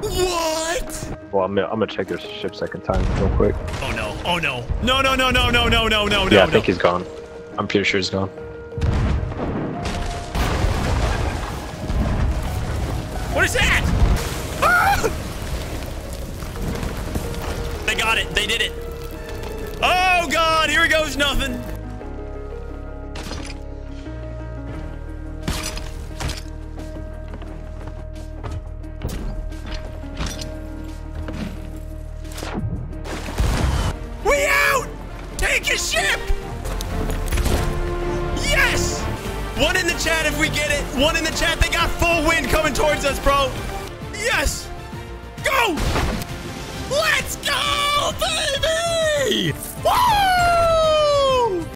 What? Well, I'm gonna, I'm gonna check your ship second time real quick. Oh no. Oh no. No, no, no, no, no, no, no, no, Yeah, no. I think he's gone. I'm pretty sure he's gone. What is that? Ah! They got it. They did it. Oh god, here goes nothing. Take ship! Yes! One in the chat if we get it. One in the chat. They got full wind coming towards us, bro. Yes! Go! Let's go, baby! Woo!